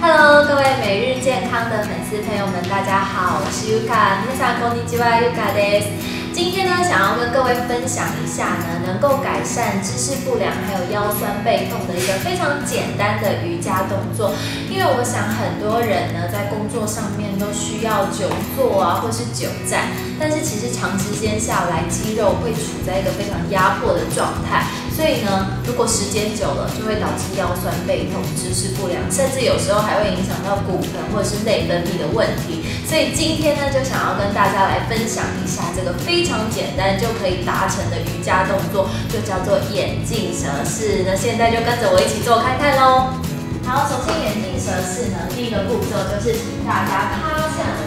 Hello，各位每日健康的粉丝朋友们，大家好，我是 Yuka，皆さんこんにちは，Yuka です。今天呢，想要跟各位分享一下呢，能够改善姿势不良还有腰酸背痛的一个非常简单的瑜伽动作。因为我想很多人呢，在工作上面都需要久坐啊，或是久站，但是其实长时间下来，肌肉会处在一个非常压迫的状态。 所以呢，如果时间久了，就会导致腰酸背痛、姿势不良，甚至有时候还会影响到骨盆或者是内分泌的问题。所以今天呢，就想要跟大家来分享一下这个非常简单就可以达成的瑜伽动作，就叫做眼镜蛇式。那现在就跟着我一起做看看喽。好，首先眼镜蛇式呢，第一个步骤就是请大家趴下来，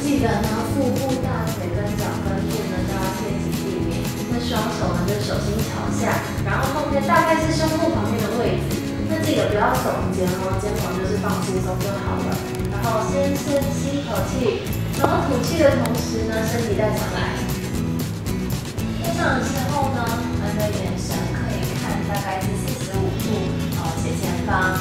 记得呢，腹部、大腿跟脚跟部呢都要贴紧地。双手呢，就手心朝下，然后后面大概是胸部旁边的位置。那记得不要耸肩哦，肩膀就是放轻松就好了。然后先深吸一口气，然后吐气的同时呢，身体带上来。带上的时候呢，我们的眼神可以看大概是四十五度哦斜前方。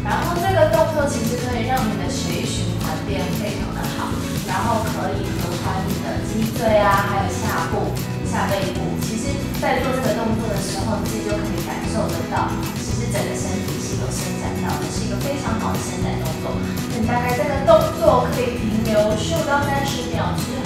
然后这个动作其实可以让你的血液循环变非常的好，然后可以和缓你的脊椎啊，还有下部、下背部。其实，在做这个动作的时候，你自己就可以感受得到。其实整个身体是有伸展到的，是一个非常好的伸展动作。你大概这个动作可以停留十五到三十秒之后，